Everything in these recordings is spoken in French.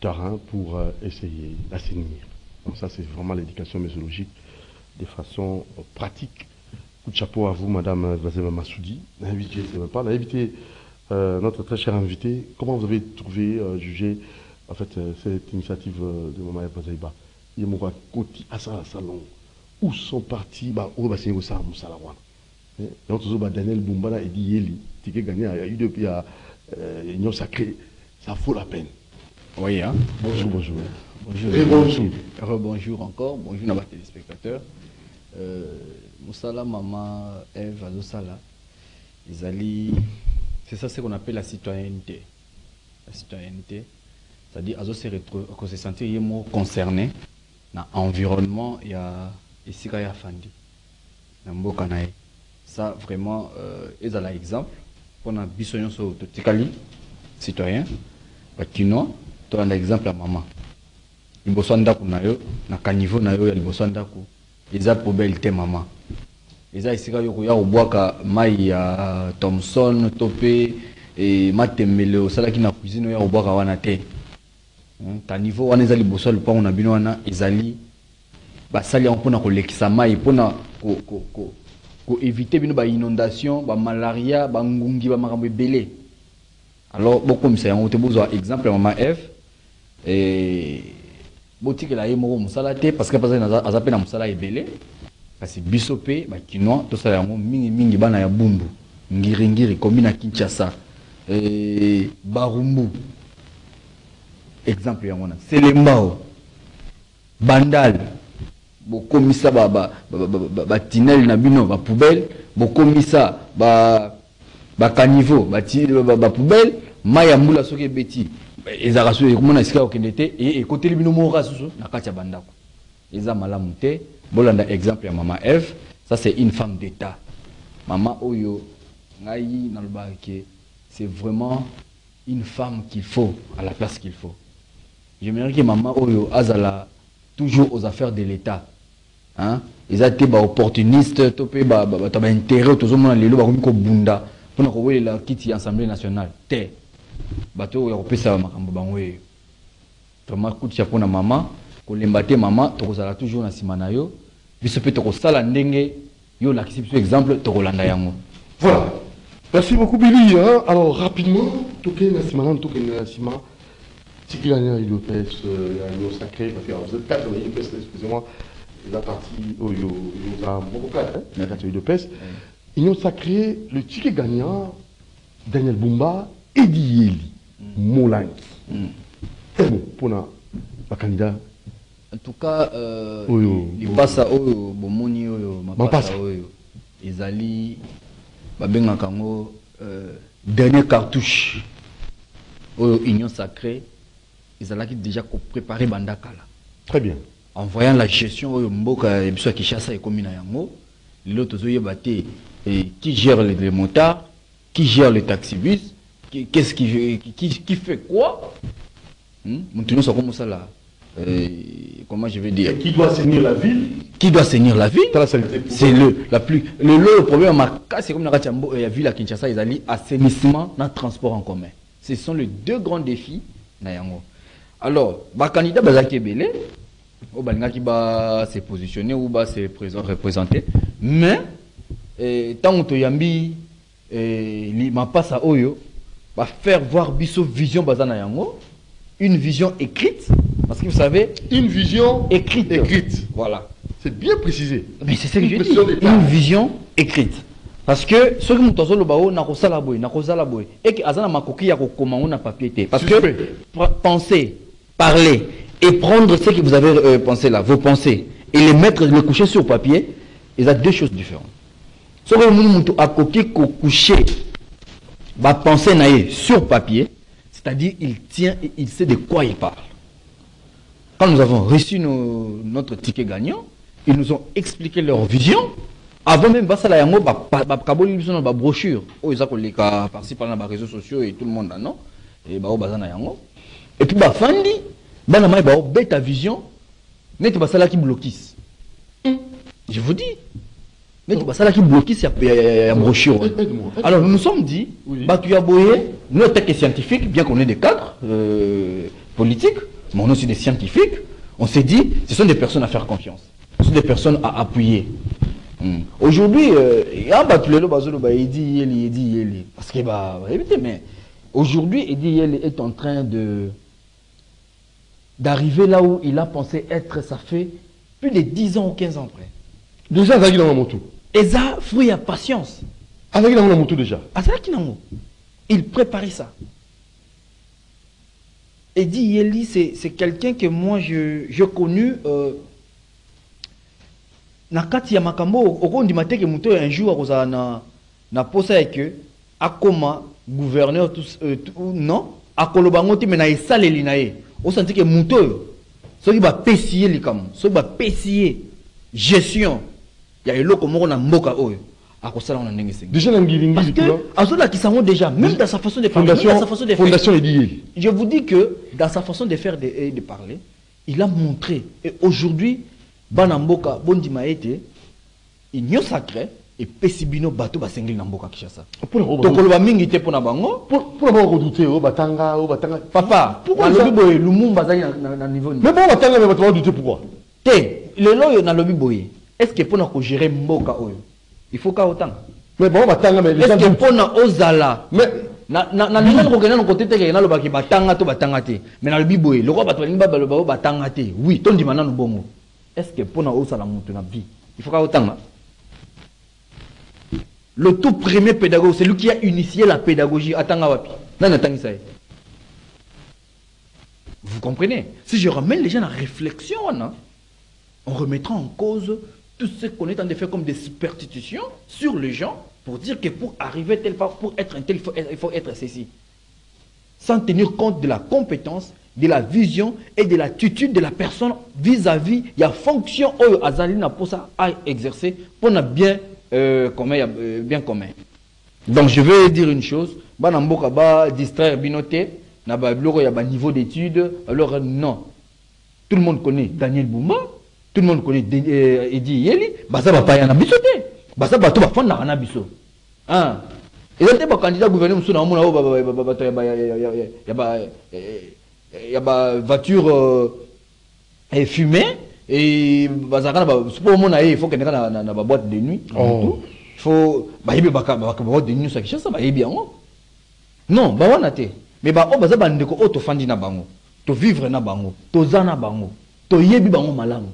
terrain pour euh, essayer d'assainir. Donc ça, c'est vraiment l'éducation météorologique de façon euh, pratique. Coup de chapeau à vous, Madame Vazema Massoudi. L'invité, c'est pas l'invité, euh, notre très cher invité. Comment vous avez trouvé, euh, jugé, en fait, euh, cette initiative euh, de Maman Vazaïba Il y a Koti à ça, salon. Où sont partis bah, Où va signer au Sam, Salawan Donc, ça, Daniel Boumbala et ticket gagné, il y a eu depuis à Union Sacrée. Ça vaut la peine. Oui, hein. Bonjour, bonjour. Bonjour. Et bonjour. Rebonjour encore. Bonjour, nos téléspectateurs. Euh, Moussala, maman, Eve, Azosala, ils. C'est ça ce qu'on appelle la citoyenneté. La citoyenneté, c'est-à-dire Azo se retrouve, qu'on se sentir yémo concerné dans l'environnement et à ici quand il y a Fandi. Dans mboka na ye. Ça vraiment, euh, ils ont l'exemple. Pour la bisoyon sur Totikali, citoyen, bakinois, tu as l'exemple à maman. liboso ya ndako na yo na kaniveau na yo ya liboso ya ndako eza poubele te mama. Eza esika yo koya kobwaka mai ya thomson to mpe e, matembele osalaki na cuisine oya kobwaka wana te. Hmm, kaniveau wana eza liboso ya lopango na bino wana ezali basali yango mpona kolekisa mai mpona koevite bino bainondation bamalaria bangungi bamakambo ebele. Alors bokomisa yango te bozwa exemple ya mama eh, botikela ye moko mosala te parce que mpazali aza mpe na mosala ebele. Kasi biso mpe bakinois tosala yango mingimingi bana ya bumbu ngiringiri komi na kinshasa. Eh, barumbu. Exemple yango wana selembao. Bandal. Bokomisa batinel ba, ba, ba, ba, ba na bino bapoubele bokomisa bakaniveau ba, ba, ba, bapoubele mai ya mbula soki ebeti ezalaka so ekomona esika kokende te e ekoteli bino moko kaka susu na kati ya bandako. Eza malamu te. Bolanda exemple ya mama eve. Ça c'est une femme d'état. Mama oyo ngai nalobaka ke c'est vraiment une femme qu'il faut à la place qu'il faut. J'aimerais que mama oyo azala toujours aux affaires de l'état hein? eza te baopportuniste to mpe bato ya baintérêt tozomona lelo bakomi kobunda mpona kowelela kiti ya assemblée nationale. Te bato oyo ya kopesa makambo bango oyo vraiment kutia mpona mama kolemba te mama tokozala toujours na nsima na yo biso mpe tokosala ndenge yo olakisi biso exemple tokolanda yango Voilà. Merci beaucoup, Billy. hein. Alors, rapidement, Toké Nassima, Toké Nassima, Tiki Gagné et Lopez, il y a un sacré, parce que vous êtes quatre, excusez-moi, la partie où il y a beaucoup quatre, hein, la quatre Lopez. Union sacrée, le ticket gagnant, Daniel Bumba, Eddie Yeli, Molangi. Un mot pour la la candidat. en tout cas euh, Oyo. lipasa oyo bomoni oyo Mapasa. oyo ezali babengaka yango euh, dernier cartouche oyo union sacré ezalaki déjà kopréparé banda kala Très bien. en voyant la gestion oyo mboka biso ya kinshasa ekomi na yango lelo tozoyeba te eh, qui gère les, les motards qui gère les taxibus qu'est-ce qui, qui, qui fait quoi? Hmm? moto nyonso akomosala euh, comment je vais dire? Qui doit assainir la ville? Qui doit saigner la ville? Dans la c'est le la plus le le problème makasi comme na kati ya mbo- ya ville ya Kinshasa ezali assainissement na transport en commun. Ce sont les deux grands défis na yango. Alors ba candidat bazaki ebele o balingaki ba se positionner ou ba se présent représenter. Mais eh, tango toyambi eh, li- mapasa oyo ba faire voir biso vision baza na yango une vision écrite parce que vous savez Une vision écrite écrite. voilà C'est bien précisé. mais c'est ce que Une je dis une vision écrite parce que soki moto azoloba oyo nakosala boye nakozala boye eke aza na makoki ya kokoma ngo na papier te parce que Suspect. penser parler et prendre ce que vous avez euh, pensé là vos pensées et les mettre les coucher sur papier eza deux choses différentes soki omoni moto akoki kokoucher bapensée na ye sur papier c'est-à-dire il tient et il sait de quoi il parle. Quand nous avons reçu nos- notre ticket gagnant, ils nous ont expliqué leur vision. Avant même basala yango ba kaboli brochure. Oyo eza koleka par-ci par-là na ba réseaux sociaux et tout le monde non? Et ba baza na yango. Et puis ba fandi bana mai ba beta vision neti basala ki blocus. Je vous dis neti basala ki blocus ya, ya, ya, ya brochure alors nous nous sommes dit Oui. bato ya boye nous en tant que scientifiques bien qu'on est des cadres euh, politiques, mais on a aussi des scientifiques. On s'est dit, ce sont des personnes à faire confiance. Ce sont des personnes à appuyer. Hmm. Aujourd'hui, euh, il y a un il dit Yeli, il dit Yeli. Parce que, bah, évitez, mais aujourd'hui, Eddie Yeli est en train de d'arriver là où il a pensé être, ça fait plus de 10 ans ou 15 ans après. Déjà, il dans la moto. Et ça, fruit à patience. Avec dans la moto déjà. Ah, il préparait ça. Eddie Yeli, c'est quelqu'un que moi, j'ai connu. Euh, na kati ya makambo okondima teke moto un jour akozala na, na posa ya ke akoma gouverneur euh, non akoloba ngo te me na esaleli na ye osanti ke moto oyo soki bapesi ye likambo soki bapesi ye gestion ya eloko moko na mboka oyo akosala na ndenge sengi déjà na ngilingili azolakisa yango déjà même dans sa façon de parler dans sa façon de fondation je vous dis que dans sa façon de faire de, de parler il a montré. Et aujourd'hui bana mboka bondima ete union sacré epesi bino bato basengeli na mboka kinshasa. Tokoloba mingi te mpo na bango mpona bango kodute oyo batanga oyo batanga. Papa nalobi boye lumumba azali na niveau mais bango batanga me bato badute pourquoi? Te lelo oyo nalobi boye est ce que mpona kogere mboka oyo? Il faut ka otanga. Mais bango batanga mais est ce que mpona ozala? Nalingi na kokende na kote teke nalobaki batanga to batanga te. Mais nalobi boye lokola bato balingi baloba oyo batanga te. Oui tondima nanu bongo. Est-ce que pour nous la moto na vie? Il faut autant le tout premier pédagogue c'est lui qui a initié la pédagogie atanga wapi? Nani atangisa vous comprenez? Si je ramène les gens à réflexion on remettra en cause tout ce qu'on est en train de faire comme des superstitions sur les gens pour dire que pour arriver tel pour être un tel il faut, il faut être ceci. Sans tenir compte de la compétence de la vision et de l'attitude de la personne vis-à-vis il y a fonction oyo azali na posa à exercer pour bien euh, commun euh, bien commun. Donc je vais dire une chose bana mboka ba distraire binoté na ba niveau d'études alors non. Tout le monde connaît Daniel Boumba tout le monde connaît euh, Eddie Yeli. Baza ba paya na biso te. Baza bato bafanda na biso. Hein? Eza te bakandidat gouvernement mosusu na omona oyo bato ya ba il y a ba voiture euh, fumée. Et bazaka na pour mon il faut que na na na boîte de nuit. Oh. il faut ba yebi ba ba boîte de nuit ça ça ba yebi yango. Non ba wana te. Mais ba o baza ba ndeko o to fandi na bango. To vivre na bango. To zana bango. To yebi bango malamu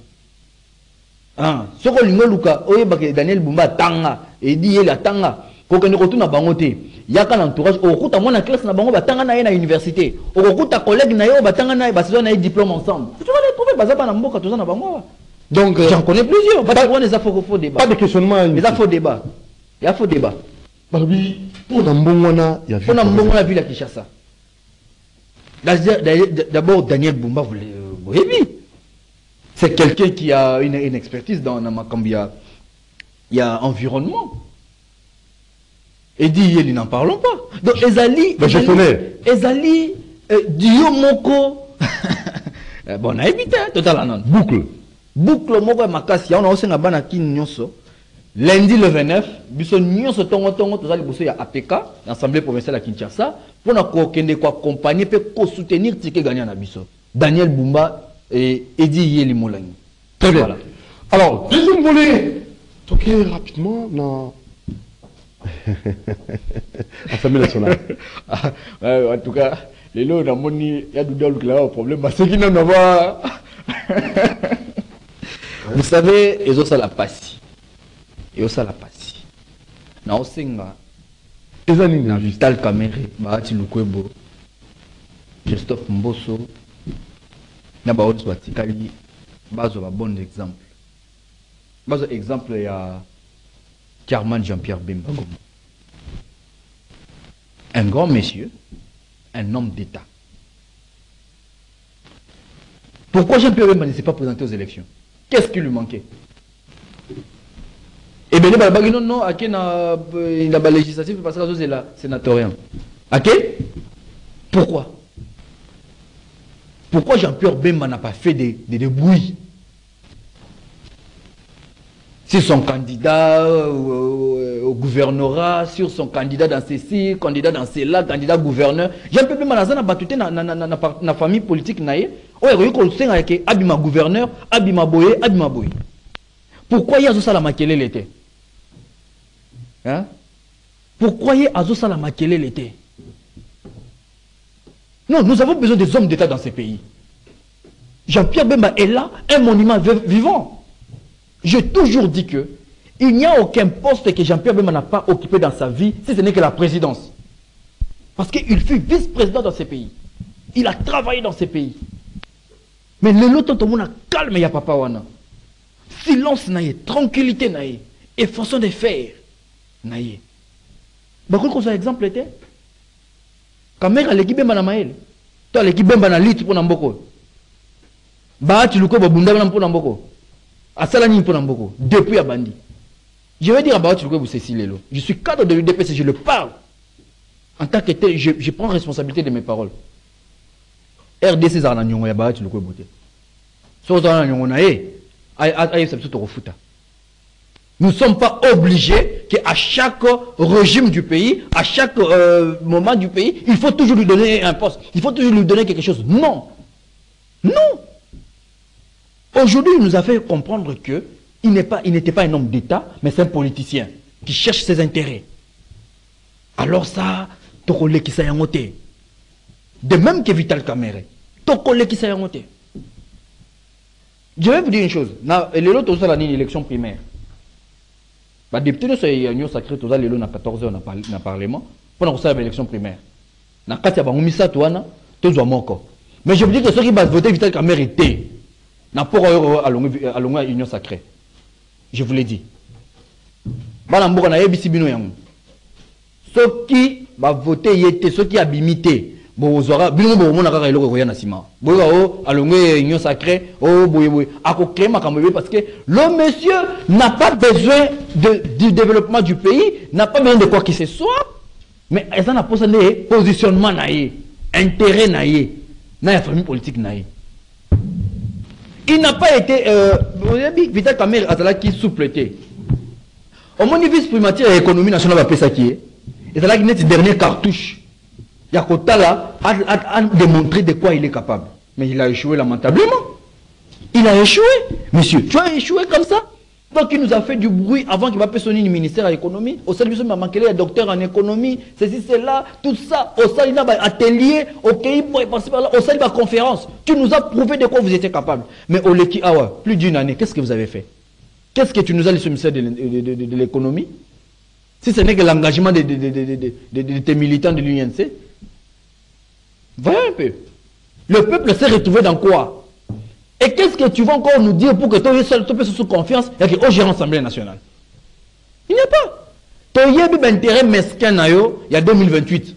soko lingo luka oyeba ke Daniel Bumba tanga. Et dit il tanga. Kokende kotuna bango te. Yaka na entourage okokuta mwana classe na bango batanga na ye na université. Okokuta collègue na ye oyo batanga na ye basezwa na ye diplôme ensemble. Tu vas les trouver baza bana mboka toza na bango awa. Donc j'en connais plusieurs. Que wana eza faux faux débat. pas de questionnement eza faux débat. Ya faux débat. Balobi mpona mbongo wana ya mpona mbongo wana ville ya kinshasa. D'abord daniel bumba boyebi c'est quelqu'un qui a une, une expertise dans na makambo ya ya environnement et dit n'en parlons pas. Donc, Ezali, ben, je connais. Ezali, euh, Dio Moko, eh, bon, on a évité, hein, total anon. Boucle. Boucle Moko et Makasi, on a aussi un bana qui nyonso. Lundi le 29, biso nyonso tongo tongo, tozali boso ya APK, l'Assemblée provinciale à Kinshasa, pour na ko kende ko accompagner pe ko soutenir tike gagnant na biso. Daniel Bumba et Edi Yeli Molangi. Très bien. Voilà. Alors, deuxième volet. Toquer rapidement dans Assemblée nationale. ah, ouais, en tout cas, les lots, on a il y a du problème. C'est qui n'en a Vous savez, ils ont ça la passe. Ils ont ça la passe. Na osenga. Ezani na Vital Kamere, Bahati Lukwebo, Christophe Mbosso, na baotis batikali bazo ba bon exemple. Bazo exemple ya Carman Jean-Pierre Bemba. Un grand monsieur, un homme d'État. Pourquoi Jean-Pierre Bemba ne s'est pas présenté aux élections? Qu'est-ce qui lui manquait? Et bien, il non, non, il y a la législative parce que c'est la sénatoriale. Ok Pourquoi? Pourquoi Jean-Pierre Bemba n'a pas fait des, des, des bruits sur son candidat au, gouvernorat, sur son candidat dans ceci, candidat dans cela, candidat gouverneur? À battu na, na, na, na famille politique il a que abima gouverneur, abima boye, abima boye. Pourquoi il y a ça la maquelle l'été? Pourquoi il y a ça la l'été? Non, nous avons besoin des hommes d'État dans ces pays. Jean-Pierre Bemba est là, un monument vivant. J'ai toujours dit que il n'y a aucun poste que Jean-Pierre Bemba n'a pas occupé dans sa vie, si ce n'est que la présidence. Parce qu'il fut vice-président dans ces pays. Il a travaillé dans ces pays. Mais le lot, tout le monde a calme, il n'y a pas wana. Silence, naïe, tranquillité, et façon de faire. Bakul qu'on soit exemple était. Kamera l'équipe Bemba na maël. Toi l'équipe Bemba na lit pour Namboko. Bah tu le ko babunda pour Namboko asala nini mpona mboko? Depuis abandi je vais dire à Bawa Tchoukou Boussessi Lelo. Je suis cadre de l'UDPC, je le parle. En tant que tel, je, prends responsabilité de mes paroles. RDC Zara Nyongo ya Bawa Tchoukou Bouté. So Zara Nyongo na e, aïe c'est tout refuta. Nous ne sommes pas obligés qu'à chaque régime du pays, à chaque euh, moment du pays, il faut toujours lui donner un poste. Il faut toujours lui donner quelque chose. Non. Non. Aujourd'hui, il nous a fait comprendre que il n'était pas, pas un homme d'État, mais c'est un politicien qui cherche ses intérêts. Alors ça, tokole qui s'est De même que Vital Kamere, tokole qui s'est Je vais vous dire une chose. Lots, ça une élection primaire. Les députés sont union sacrée, tous les lots, 14 heures dans le Parlement, pendant que l'élection primaire. Na kati ya bangumisa tuana, tozwa moko. Mais je vous dis que ceux qui vont voter Vital Kamere étaient napoko oyo alongwa ya union sacrée. Je vous l'ai dit. Bana mboka nayebisi bino yango soki bavote ye te soki abimi te bozwaka bino bokomona kaka eloko ekoya na nsima? Boyoka o alongwe union sacrée o boye boye. Akocrée makambo ebe parce que le monsieur n'a pas besoin du développement du pays n'a pas besoin de quoi que ce soit. Mais eza na mposa nde positionnement intérêt na na famille politique il n'a pas été euh, Vital Kamer azalaki souple te. Omoni vice primature ya économie nationale bapesaki ye ezalaki neti dernier cartouche ya kotala a démontrer de quoi il est capable mais il a échoué lamentablement il a échoué monsieur tu as échoué comme ça donc il nous a fait du bruit avant qu'il va passer au ministère de l'économie. Au sein de il m'a manqué un docteur en économie, ceci, cela, tout ça. Au sein de atelier, au pays pour passer par là, au conférence. Tu nous as prouvé de quoi vous étiez capable. Mais au Leki Awa, plus d'une année, qu'est-ce que vous avez fait? Qu'est-ce que tu nous as laissé au ministère de l'économie? Si ce n'est que l'engagement de, tes militants de l'UNC. Voyons un peu. Le peuple s'est retrouvé dans quoi? Et qu'est-ce que tu vas encore nous dire pour que tu aies sous confiance et que tu l'Assemblée nationale? Il n'y a pas. Tu as intérêt mesquin il y a 2028.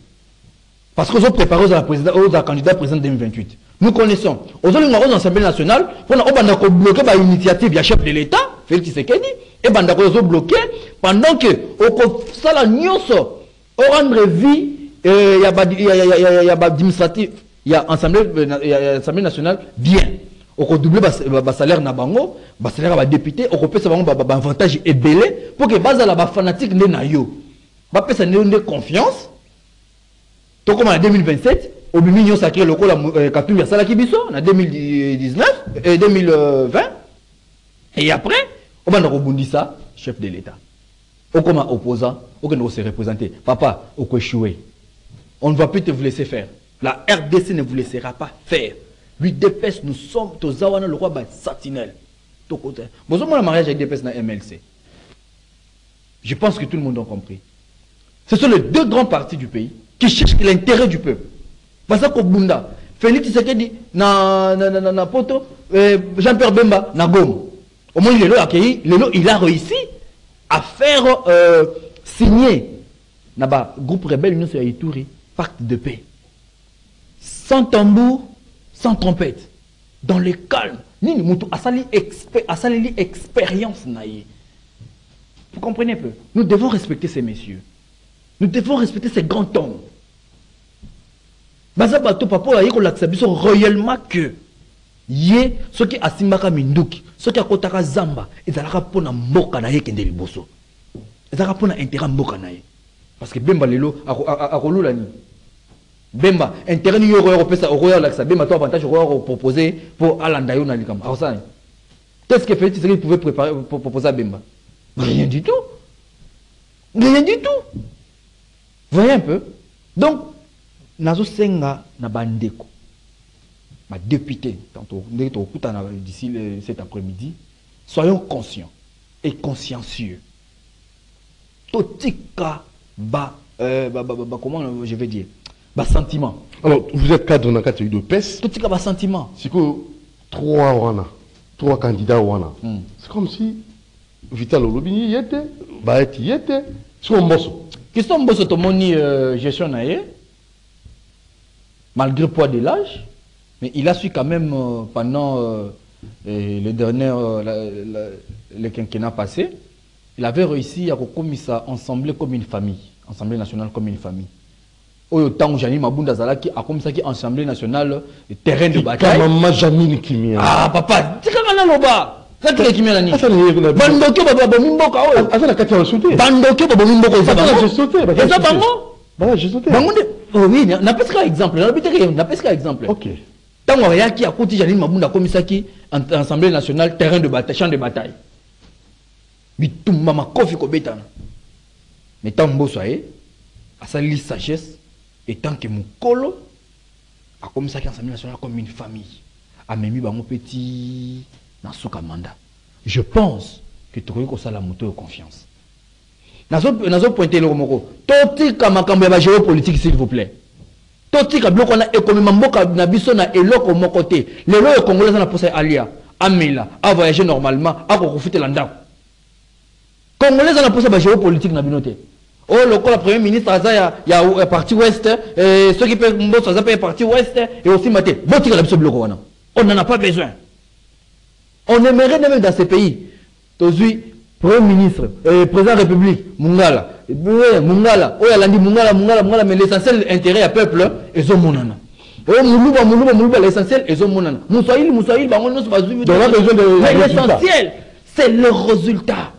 Parce qu'ils ont préparé aux candidats président 2028. Nous connaissons. Aux l'Assemblée nationale, on a bloqué l'initiative du chef de l'État, Félix Tshisekedi, et on a bloqué pendant que ça la nyonso, on rendre vie, il y a administratif, il y a Assemblée nationale bien. Okodouble basalaire na bango basalaire ya badepute okopesa bango baavantage ebele mpo ke bazala bafanatike nde na yo. Bapesa nde nde confiance. Tokóma na 2027 obimi nyonso akre lokola katumbi asalaki biso na 2019 eh, 2020 et après obanda kobundisa chef de l'état. Okóma opposant okende kose représenter. Papa okoéchoué on ne va plus te vous laisser faire la rdc ne vous laissera pas faire l'UDPS, nous sommes tous le roi satinel. Vous avez un mariage avec l'UDPS dans MLC. Je pense que tout le monde a compris. Ce sont les deux grands partis du pays qui cherchent l'intérêt du peuple. Parce que Bunda, Félix Tshisekedi, euh, Jean-Pierre Bemba, na Gom. Au moins, a accueilli, il a réussi à faire euh, signer le groupe rebelle Union sur Ituri, pacte de paix. Sans tambour, sans trompette, dans le calme. Nini mutu asali expérience naïe. Vous comprenez un peu? Nous devons respecter ces messieurs. Nous devons respecter ces grands hommes. Baza bato papa la yiko laksa biso réellement que ye soki asimbaka minduki soki akotaka zamba ezalaka mpona mboka na ye ekende liboso ezalaka mpona intérêt ya mboka na parce que bemba lelo akolula nini bemba intérêt nini okoya kopesa okoya kolakisa bemba to avantage okoya kopropose mpo likambo akosala qu'est ce que félix tshisekedi pouvait préparer proposer à bemba? Rien du tout. Rien du tout. Voyez un peu? Donc nazosenga na bandeko. Badéputé ndenge tokokutana d'ici cet après-midi soyons conscients et consciencieux. Totika ba, euh, ba comment je vais dire? Basentiment alors vous êtes cadre na kati ya udopes totika basentiment sikoyo trois wana trois candidats wana. Mm. c'est comme si vital olobi ni ye te baeti ye te siko mboso Christophe Mbosso tomoni euh, gestion na ye malgré poids de l'âge mais il a su quand même euh, pendant euh, le dernier euh, le quinquennat passé il avait réussi à kokomisa ensemble comme une famille assemblée nationale comme une famille oyo ntango jani mabunda azalaki akomisaki assemblée nationale terrain de bataille. kamama jamini kimia. Ah papa tikanga naloba. Sakile kimia na nini Asa na ye na biso. bandoki babomi mboka oyo. Aza na kati ya baso te. Bandoki babomi mboka eza bango? Bango nde? Oh oui na- napesika exemple nalobi teke napesika exemple. Ok. Ntango ayaki akuti janine mabunda akomisaki assemblée nationale terrain de bataille champ de bataille. Bitumba makofi kobetana. Mais ntango mboso aye asaleli sagesse etanke mokolo akomisaki assemblée nationale comme une famille amemi bango mpe ti na suka manda je pense que tokoki kosala moto oyo confiance. Nazo- nazopointe eloko moko totika makambo ya bagéopolitique s'il vous plaît. Totika biloko wana ekomema mboka na biso na eloko moko te. Lelo oyo congolais na posa alia amela avoyage normalement akokofutela ndako. Congolais na posa ya bagéopolitique na bino te oyo lokola premier ministre aza ya, ya, ya parti ouest eh, soki mpe mboso aza mpe ya parti ouest eosimba te botikala biso biloko wana on n'en a pas besoin. On aimerait même dans ce pays. Tozwi premier ministre euh, président de la république mungala. Eh, mungala. Oyo alandi mungala mungala mungala mais l'essentiel intérêt ya peuple ezomonana oyo muluba muluba muluba l'essentiel ezomonana moswahili moswahili bango nyonso bazwi l'essentiel c'est le résultat.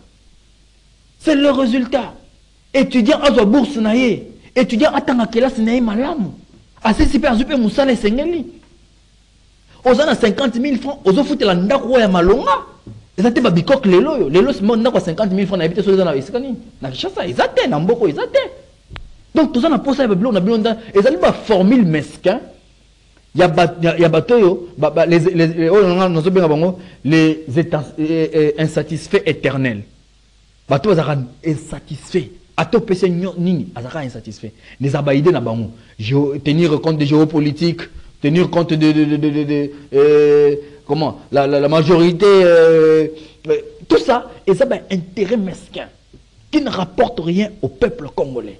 C'est le résultat étudiant azwa bourse na ye. Étudiant atanga kelasi na ye malamu. Asisi mpe azwi mpe mosala esengeli. Oza na 50 000 francs ozofutela ndako oyo ya malonga. Eza te babikoke lelo oyo. Lelo simo ndako ya 50 000 francs nayebi te soki na esika na kinshasa eza te na donc toza na posa ya babiloko na bino nda. Ezali baformule mesquin. Ya ba- ya ya bato oyo oyo les états- eh, eh, insatisfaits éternels. Bato bazalaka insatisfait nyo- nini? Azalaka insatisfait neza baide na bango tenir compte de géopolitique tenir compte de, de, de, de, de, euh, comment? La, la, majorité euh, euh, tout ça eza baintérêt mesquin qui ne rapporte rien au peuple congolais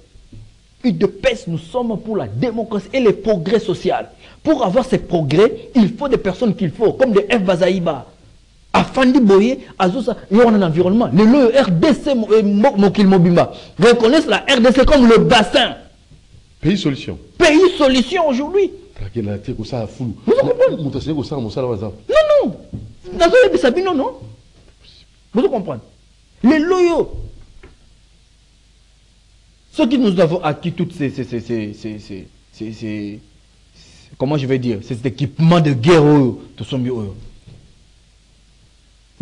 UDPS, nous sommes pour la démocratie et le progrès social. Pour avoir ces progrès, il faut des personnes qu'il faut, comme des F. Bazaïba. Afandi Boye, Azusa, il y a un environnement. Le, le RDC, euh, Mo- Mokil Mobimba, reconnaissent la RDC comme le bassin. pays solution Pays solution aujourd'hui. takela te kosala fulu Vous comprenez moto asili kosala mosala waza Non, non. nazoyebisa bino non vous comprendre lelo oyo soki nous avons acquis toutes ces, ces, ces, ces, ces, ces, ces, ces- comment je vais dire ces équipements de guerre oyo tosombi oyo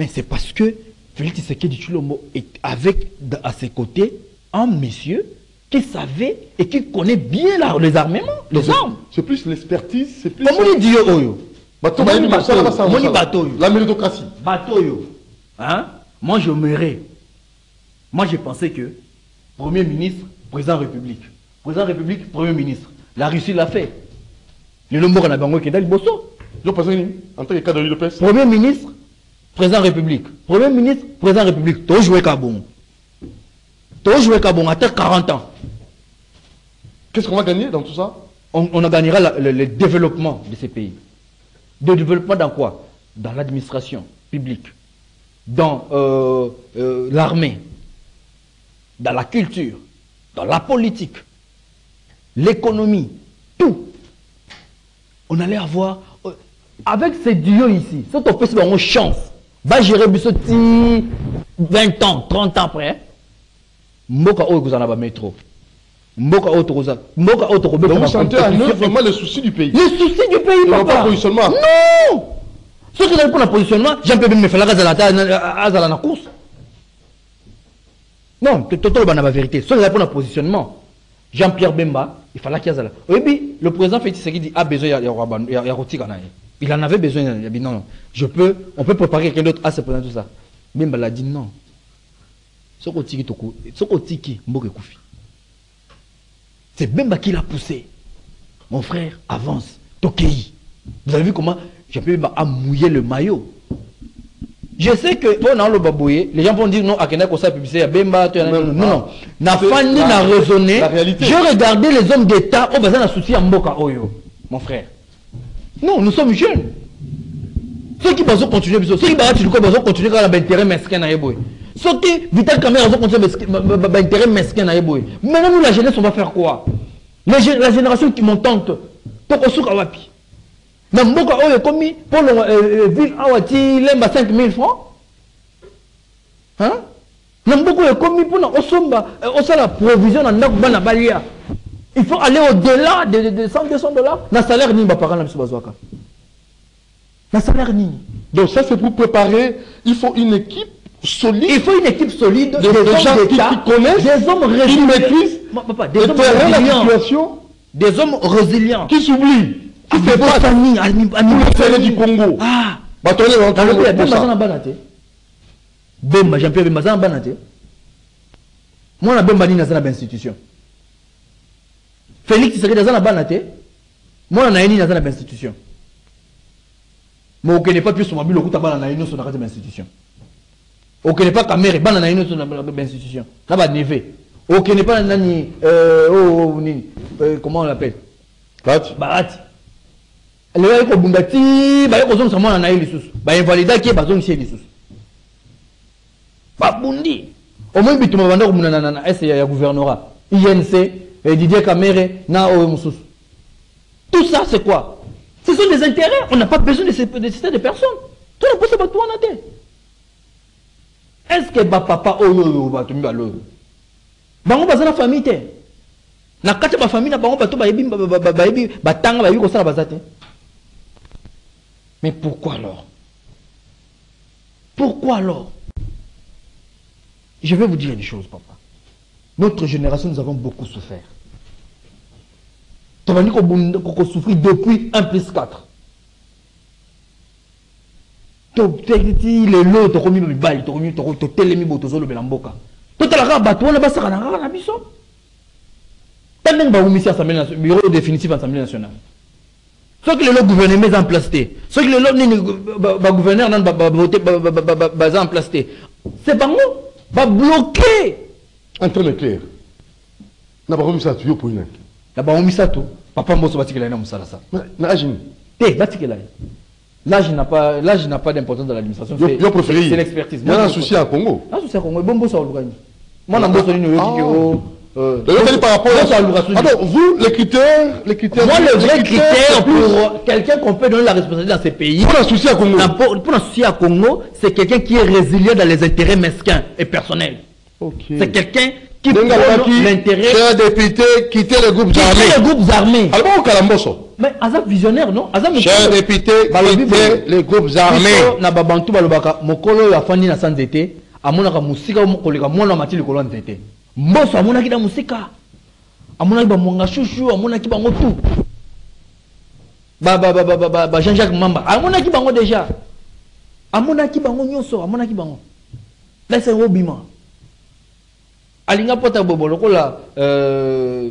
mais c'est parce que Félix Tshisekedi Tshilombo est avec à ses côtés un monsieur qui savait et qui connaît bien la- les armements les armes. c'est plus l'expertise c'est plus comment dit oyo dit mosala. bateau la méritocratie. Bateau yo hein? moi je m'aimerais moi j'ai pensé que premier ministre président république. Président république premier ministre. La russie l'a fait. Bango nini en tant que cadre de l'UDPS premier ministre président république. Premier ministre président république. Tojoueka bongo tojoueka bongo ata 40 ans. Qu'est-ce qu'on va gagner dans tout ça? On, on gagnera le, développement de ces pays. De développement dans quoi? Dans l'administration publique, dans euh, euh, l'armée, dans la culture, dans la politique, l'économie, tout. On allait avoir... euh, avec ces duos ici soki topesi bango chance biso ti 20 ans 30 ans après. Mboka oyo kozala na bamétro mboka oyo tokoza mboka oyo en eux vraiment le souci du pays. le souci du pays Non, papa. positionnement. non! Soki ezali mpona positionnement jean bemba efalaka azala na- azala na course. Non to- to- toloba na bavérité soki ezali mpona positionnement jean pierre bemba efalaki azala. Oyebi le président félix tshisekedi a besoin ya kotika na ye il en avait besoin il a dit non non je peux on peut préparer quelqu'un d'autre à se présenter tout ça bemba l'a dit non c'est bemba qui l'a poussé mon frère, avance. Tokei. Vous avez vu comment j'ai pu a mouillé le maillot. Je sais que oh, dans le baboué, les gens vont dire non, à Kenya, ça publicité, à Bemba, tu- non, non, non. Na na raisonné. J'ai regardé les hommes d'État, oh, bah, ça, souci à Mboka Oyo, mon frère. Non, nous sommes jeunes. Ceux qui vont continuer, ceux qui vont continuer quand l'intérêt mesquin à. Ceux qui, Vital Caméra, vont continuer l'intérêt mesquin à. Maintenant, nous, la jeunesse, on va faire quoi? La génération qui montante, tokosuka wapi na mboka oyo ekomi mpo longa euh, euh, ville awa ti lemba 5000 francs Hein? na mboka oyo ekomi mpona osomba euh, osala provision na ndako bana balia il faut aller au-delà de, de, de 100 200 dollars. Na salaire nini baparent na biso bazwaka? Na salaire nini? Donc ça c'est pour préparer, il faut une équipe solide. il faut une équipe solide Des- des, des gens qui- qui connaissent, des hommes qui résilients. maîtrisent Ma- papa, des hommes la résilients. situation, des hommes résilients. Qui s'oublie, qui Ami- Ami- pour le du Congo. ah. Bâtonnet dans le Congo, bemba aza ça. na bana te bemba jean pierre bemba aza na bana te mwana bemba aza na bainstitution félix tshisekedi aza na bana te mwana na ye nini aza na bainstitution me okende pa piso mabilo okuta bana na ye nyonso na kati ya bainstitution okende pa kamere bana na ye nyonso na ba- ba- bainstitution na baneve okende pa na nani nini comment on l'appelle? Bati. baati lelo aye kobunda ti baye kozongisa mwana na ye lisusu bainvalidaki ye bazongisi ye lisusu babundi omoi bituma banda kobunda na- ese ya gouvernorat? Inc eh, didier camere na tout ça c'est quoi? Ce sont des intérêts. On n'a pas besoin de ces de personnes. Tona posa bato wana te est ce que bapapa oyo oyo bato mibale oyo bango baza na famille na kati na bango bato mais pourquoi alors? Pourquoi alors? Je vais vous dire une chose papa. Notre génération nous avons beaucoup souffert tobandi kobunda- ko- kosouffrir depuis 1 plus 4 toti lelo tokomi mibali en place te c'est bango babloke En termes clairs. Na ba komisa tuyo pour une. Na bango misato papa mboso batikela ye na mosala sa Na na ajini. te batikela ye l'âge n'a pas l'âge n'a pas d'importance dans l'administration c'est l'expertise Il y a un souci à Congo. na souci ya kongo ebo mboso aluka nini mwana mboso nini oyoki Ah. o euh, allez par rapport. Ah non, vous, les critères, les critères. moi le vrai critère pour quelqu'un qu'on peut donner la responsabilité dans ces pays Pour un souci à Congo. Pour, un souci à Congo, c'est quelqu'un qui est résilient dans les intérêts mesquins et personnels. C'est quelqu'un qui prône l'intérêt cher député, quittez les groupes armés. les groupes armés. Alors, au Kalamboso. Mais Azam visionnaire, non? Azam Cher député, Balobi quittez les groupes armés. na babantu balobaka mokolo oyo afandi na sa nzete amonaka mosika koleka mwana mati likolo ya nzete mboso amonaki na mosika amonaki bamwanga shushu amonaki bango tu ba ba ba ba ba ba, ba Jean-Jacques Mamba amonaki bango déjà amonaki bango nyonso amonaki bango lese obima alinga pota bobo lokola euh,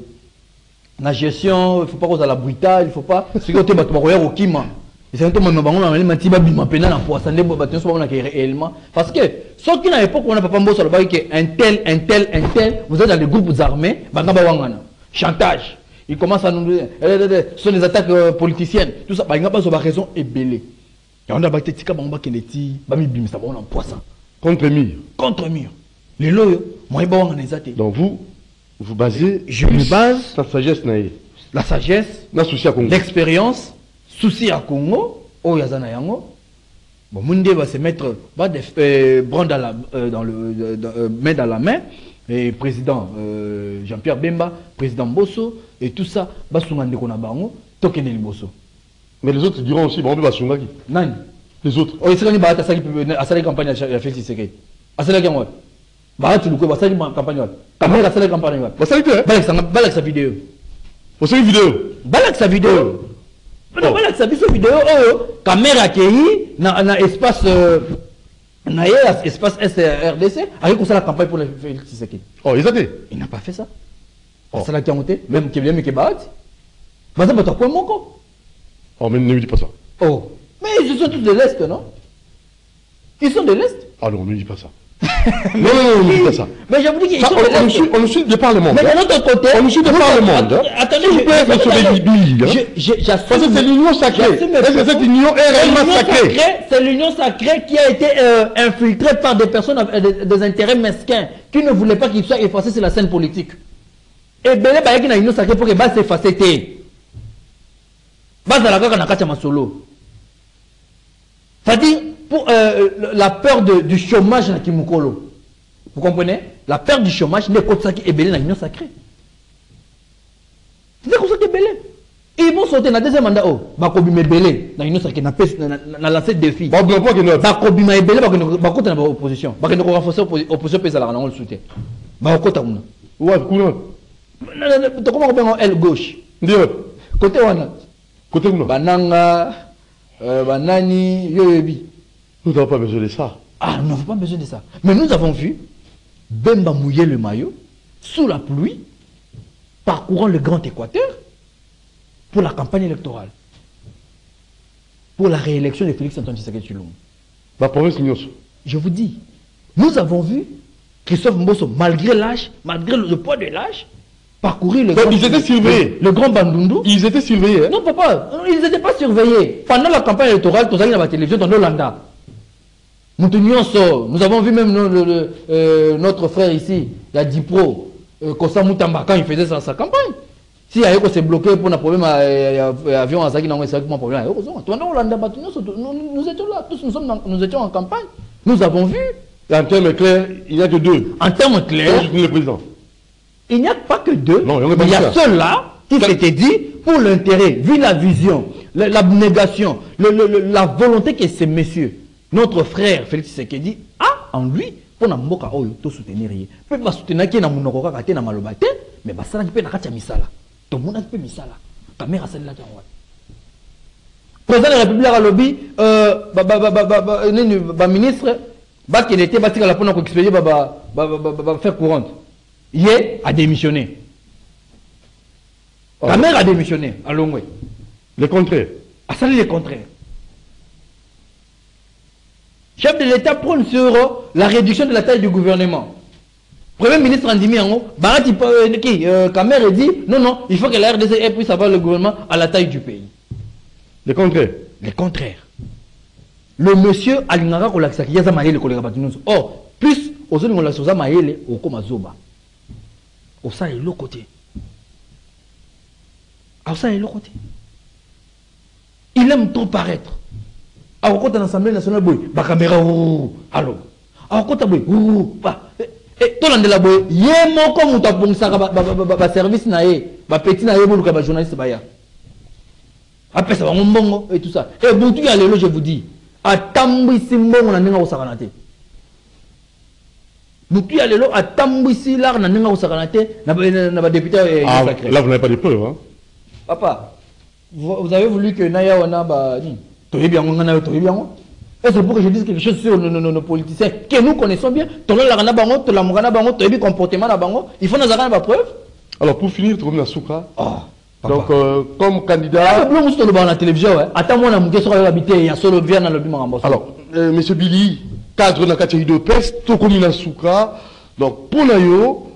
na gestion il faut pas kozala brutal il faut pas. Soki ote bato bakoya kokima esali tomamema bango na malema ti babima mpena na poisa nde bato nyonso bamonaka réellement. Parce que soki na époque wana papa mboso alobaki ke un tel un tel un tel vous êtes dans les groupes armés banga bawangana chantage. Il commence à nous dire eh, eh, eh, ce sont des attaques euh, politiciennes. Tout ça balinga bazwa baraison ebele yango nde baki te tika bango bakende ti bamibimisa bango na poisa Contre mur. contre mur Donc, vous, vous basez. Je me base Sa sagesse naïe. la sagesse Na souci à Congo. l'expérience souci ya congo oyo aza na yango bon munde va se mettre va def, euh, bras dans la euh, dans le euh, dans, euh, main dans la main et président euh, Jean-Pierre Bemba président Bosso et tout ça basunga ndeko na bango tokende liboso Mais les autres diront aussi, bon, pas Sungaki. nani? Les autres. oyo esikani baata asali asali campagne ya ya Félix Tshisekedi asalaki yango wapi baati lukwe basali campagne wapi kamera asali campagne wapi été, hein balakisa balakisa video. Vous savez une vidéo balakisa video. Oh. balakisa biso video oyo kamera akei na, na espace euh, na ye espace SRDC aki kosala campagne pour le Félix Tshisekedi Oh, ils étaient. il n'a pas fait ça Oh. asalaki yango te même kebiami ke baati baza bato akwe moko Oh, mais ne me dis pas ça. oh mais ils sont tous de l'Est non ils sont de l'Est Ah non, ne me dis pas ça. Non, non, non, ne pas ça. mais je vous dis Ça, on, de l'Est suit, on suit de par le monde. Mais hein. d'un autre côté, On nous suit de par le monde. hein. Attendez, je-. Billy, hein. Je- je- j'assume- Parce que c'est l'union sacrée. Est-ce que cette union est réellement sacrée C'est l'union sacrée qui a été euh, infiltrée par des personnes avec des, intérêts mesquins qui ne voulaient pas qu'il soit effacé sur la scène politique. Et Belé Bayaki na union sacrée pour que bas s'effacer té. Bas à la na kati ya masolo. C'est-à-dire pour euh, la peur de- du chômage na Kimukolo. Vous comprenez? La peur du chômage n'est pas ça qui est belé dans l'union sacrée. C'est comme ça que belé. Ils vont sauter dans le deuxième mandat. Oh, bakobima belé dans l'union sacrée, na pes- na- na- na lancé défi. Bon, bon, pas que nous. bakobima ebele bakota na opposition bakende korenforce opposition mpe ezalaka nango lisusu te bakokota kuna Ouais, cool. Na- na- na- tokoma kobenga aile gauche? Ndiyo. kote wana Côté nous. bananga euh, banani yo oyebi Nous n'avons pas besoin de ça. ah nous n'avons pas besoin de ça mais nous avons vu bemba mouiller le maillot sous la pluie parcourant le grand équateur pour la campagne électorale pour la réélection de Félix Antoine Tshisekedi Tshilombo La province Nyos. Je vous dis, nous avons vu Christophe Mbosso, malgré l'âge, malgré le, poids de l'âge, parcourir le Mais grand, ils étaient surveillés. le, le grand Bandundu. Ils étaient surveillés. hein. Non, papa, ils n'étaient pas surveillés. Pendant la campagne électorale, allés dans la télévision, dans l'Olanda. Nous tenions ça. Nous avons vu même le- le- euh, notre frère ici, la Dipro, euh, Kosa Moutamba, quand il faisait sa, sa campagne. Si Ayeko s'est bloqué pour un problème à, à, à, avion à Zaki, non, c'est un problème. Olanda, bah, nous, étions là, tous nous, sommes dans- nous étions en campagne. Nous avons vu, Et en termes clairs, il n'y a que deux. en termes clairs, le président. il n'y a pas que deux, Non, il y a mais il y a plusieurs. ceux-là qui s'étaient dit, pour l'intérêt, vu la vision, la- l'abnégation, la volonté que ces messieurs, notre frère Félix Tshisekedi a en lui, pour na mboka oyo to soutenir ye. Pe ba soutenir ki na munoko kaka te na maloba te, mais ba sala ki pe na kati ya misala. To mona ki pe misala. Kamera sala ki yango. Président de la République alobi euh nini ba ministre ba qui était ba tika la pona ko expédier ba ba ba ba- ba ba faire courante. Yé a démissionné. Ah. La mère a démissionné à Longwe. Le contraire. A sali le contraire. Chef de l'État prône sur la réduction de la taille du gouvernement. Premier ministre Andimi Yango, Barati euh, qui, euh, Kamer dit non, non, il faut que la RDC puisse avoir le gouvernement à la taille du pays. Le contraire. Le contraire. Le monsieur alingaka kolakisaki yaza mayele koleka bato nyonso or plus ozolinga olakisa oza mayele okóma zoba osala eloko te osala eloko te il aime trop paraître akokɔta na assemblée nationale boye bakamera alo akokɔta boye ba tolandela boye ye moko moto abongisaka baservice na ye. Bapeti na ye boluka bajournaliste baya apesa bango mbongo et tout ça. Et butu ya lelo je vous dis. Atambwisi mbongo na ndenge akosakana te. Butu ya lelo atambwisi lare na ndenge akosakana te na ba- na na badepute Ah, là, vous n'avez pas de preuves. Hein? papa vous, vous avez voulu que naya wana ba nini toyebi yango nga nayo toyebi yango et c'est pour que je dise quelque chose sur nos, nos, nos, politiciens que nous connaissons bien na bango na bango toyebi comportement na bango il faut nazalaka na bapreuve Alors, pour finir, Donc, euh, comme Ah, candidat. bilo mosusu tolobaka na télévision ouais. ata mwana moke soki ayoka bite ya solo via na lobi makambo Alors, euh, M. Billy, cadre na kati ya UDPS, tokomi na Souka. Donc, pour na yo,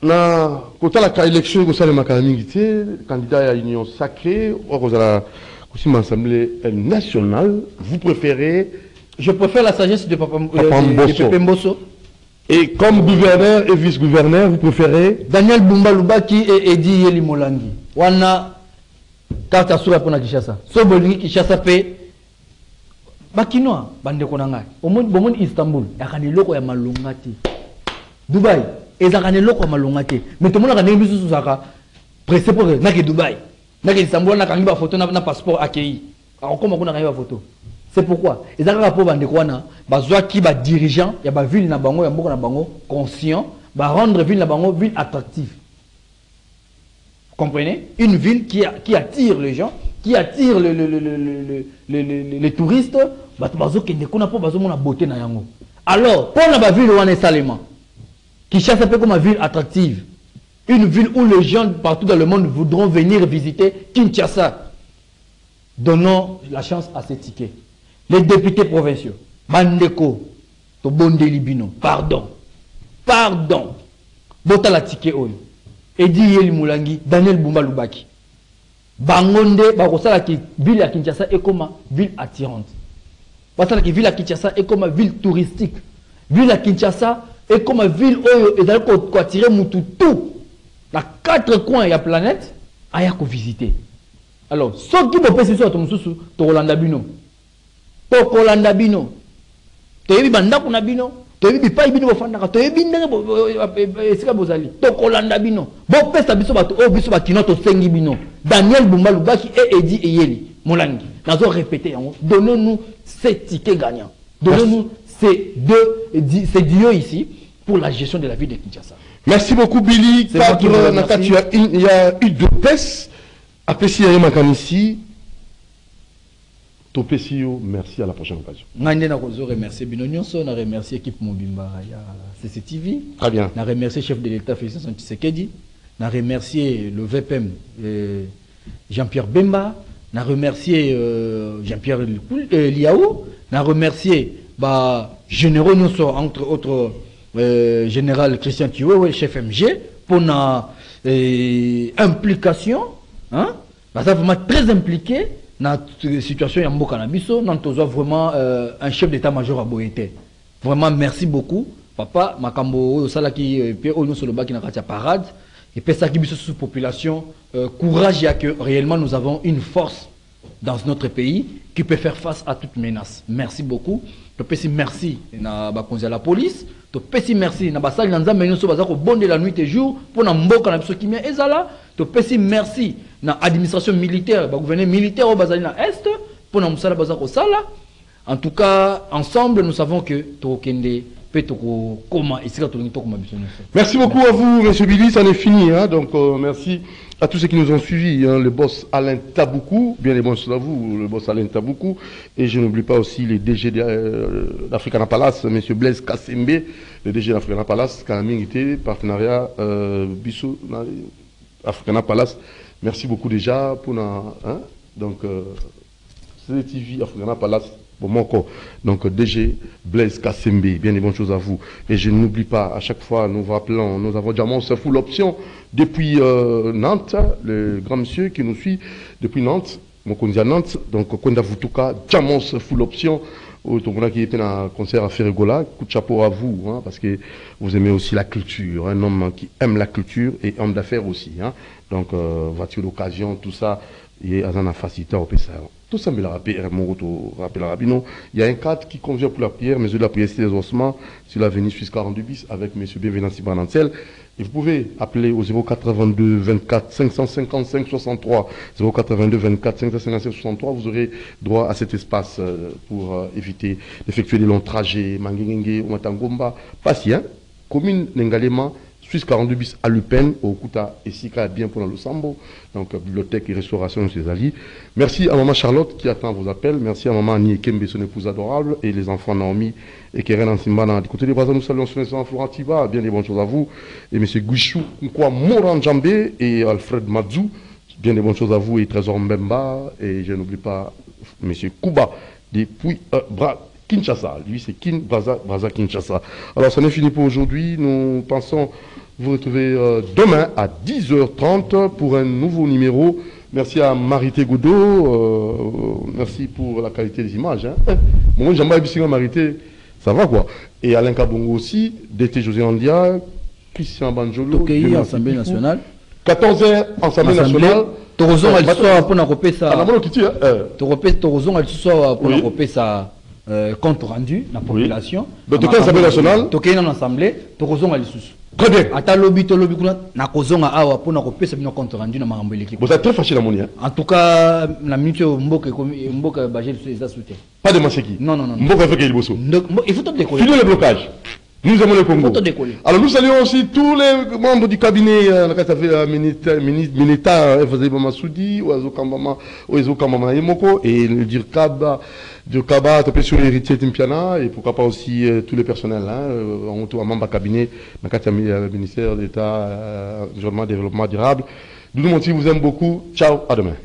na kotalaka élection ekosalemaka na mingi te candidat ya union kosimba assemblée nationale vous préférez Je préfère la sagesse de Papa, Papa euh, de Mbosso. Pepe Mbosso. et comme gouverneur et vice-gouverneur vous préférez Daniel Bumba Lubaki et Eddie Yeli Molangi. Wana carte ya sura mpona kinshasa so bolingi bakinois bandeko na ngai omoni bomoni istanbul eyaka na eloko ya malonga te dubai ezalaka na eloko ya malonga te mais tomonaka ndenge biso tozalaka presse po nake dubai nake istanbul nakangi bafoto na, na passeport akei akokoma kuna nakangi bafoto c'est pourquoi? Eza kaka mpo bandeko wana bazwaki badirigeant ya baville na bango ya mboka na bango conscient barendre ville na ville attractive. Comprenez? Une ville qui, qui attire les gens, qui attire le, le, le, le, les touristes, la beauté na yango. Alors, pour la ville on est salement, qui cherche un peu comme une ville attractive, une ville où les gens partout dans le monde voudront venir visiter Kinshasa. Donnons la chance à ces tickets. Les députés provinciaux, Mandeko, Tobonde Libino, pardon, pardon, bota la ticket oyo. Edi yeli mulangi daniel bumba lubaki. Bango nde bakosalaki ville ya kinshasa ekoma ville attirante. Basalaki ville ya kinshasa ekoma ville touristique. Ville ya kinshasa ekoma ville oyo ezali koatire mutu tout na quatre coins ya planète aya kovisite alors soki bopesi biso bato mosusu tokolanda bino. Tokolanda bino. Toyebi bandako na bino toyebi bipai bino bofandaka toyebi ndenge esika bozali. Tokolanda bino. Bopesa biso bato oyo biso bakino tosengi bino. Daniel bumba lubaki e edi eyeli molangi. Nazo répété yango donnez nous ces tickets gagnants. Donnez nous ces deux ces dieux ici pour la gestion de la ville de Kinshasa merci beaucoup Billy. Cadre na kati il y a eu deux tests apesi ya ye makambo ici topesi yo merci à la prochaine occasion. Ngai nde nakozo remercier bino nyonso na remercier équipe mobimba ya cctv très bien. Na remercier chef de l'état félix tshisekedi. Na remercier le vpm euh, jean-pierre bemba. Na remercier euh, jean-pierre euh, liao. Na remercier ba généraux nyonso entre autres euh, général christian tiwewe chef mg pour na euh, implication hein baza vraiment très impliqué na situation ya mboka na biso na tozwa vraiment euh, un chef d'état major à boye vraiment merci beaucoup papa makambo oyo osalaki mpe oyo nyonso olobaki na kati ya parade epesaki biso sous population euh, courage ya que réellement nous avons une force dans notre pays qui peut faire face à toute menace. Merci beaucoup. Topesi merci na bakonzi la police. Topesi merci na basali na nzambe nyonso baza kobondela nuit et jour mpo na mboka na biso kimia ezala. Topesi merci na administration militaire bagouverner militaire oyo bazali na est mpo na mosala baza kosala. En tout cas ensemble nous savons que nyonso. Merci beaucoup à vous monsieur billy. Ça n'est fini hein? donc euh, merci à tous ceux qui nous ont suivis, hein, le boss Alain Taboukou, bien les bons à vous, le boss Alain Taboukou, et je n'oublie pas aussi les DG d'Africana Palace, M. Blaise Kassembe, le DG d'Africana Palace, été partenariat euh, Bissou, Africana Palace. Merci beaucoup déjà pour hein, donc euh, CTV Africana Palace. Corps. Donc, DG Blaise Kassembe, bien des bonnes choses à vous. Et je n'oublie pas, à chaque fois, nous vous rappelons, nous avons diamant full l'option depuis euh, Nantes, le grand monsieur qui nous suit depuis Nantes, mon à Nantes, donc Konda Vutuka, diamant full option. Au qui était dans un concert à Ferregola, coup de chapeau à vous, hein, parce que vous aimez aussi la culture, un homme qui aime la culture et homme d'affaires aussi. Hein. Donc, euh, voiture d'occasion, tout ça, il y a un facilitateur au PSA. Tout ça, me l'a rappelé, il y a un cadre qui convient pour la prière, mesure de la prière, c'est ossements, sur l'avenue Suisse 42 bis, avec M. Bienvenant Sibanancel. Et vous pouvez appeler au 082 24 555 63, 082 24 555 63, vous aurez droit à cet espace euh, pour euh, éviter d'effectuer des longs trajets, Mangengenge, Matangomba, Patient, commune Nengalema, Suisse 42 bis à Lupen, au Kuta et Sika, bien pour le Sambo, donc bibliothèque et restauration de ses alliés. Merci à maman Charlotte qui attend vos appels. Merci à maman Annie Kembe, son épouse adorable, et les enfants Naomi et Keren Ansimbana. Du côté des voisins, nous saluons son Florent Tiba, bien des bonnes choses à vous. Et M. Guichou Nkwa Moran Djambé et Alfred Madzou, bien des bonnes choses à vous. Et Trésor Mbemba, et je n'oublie pas M. Kuba, depuis euh, Bra Kinshasa. Lui, c'est Kin Braza, Braza Kinshasa. Alors, ça n'est fini pour aujourd'hui. Nous pensons vous retrouver euh, demain à 10h30 pour un nouveau numéro. Merci à Marité Godot. Euh, merci pour la qualité des images. Hein. Bon, j'aimerais Marité, ça va quoi. Et Alain Kabongo aussi, DT José Andia, Christian Banjolo. Tokei, Assemblée nationale. 14h, Assemblée nationale. tokozonga lisusu awa mpona Ah, kopesa tokozonga lisusu awa mpona Oui. kopesa euh, compte rendu na population Donc, Na tokei makambo- Assemblée nationale. tokei nano assemblée tokozonga lisusu Très bien. ata lobi tolobi kuna nakozonga awa kopesa bino compte rendu na makambo eleki Vous êtes très fâché, namoni. Hein? en tout cas na minute oyo mboka mboka baje lisusu eza su te Pas de Maseki. Non, non, non, non. Mboka il faut Fini le blocage. Nous aimons le Congo. Alors nous saluons aussi tous les membres du cabinet, euh, euh, ministre, euh, Fazeli Massoudi, Oazo Kambama, Oazo Kambama Yemoko, et le Dirkaba, Dirkaba, tapé sur l'héritier Timpiana, et pourquoi pas aussi euh, tous les personnels, hein, en tout, membre cabinet, euh, ministère d'État, euh, développement durable. Doudou Monti vous aime beaucoup. Ciao, à demain.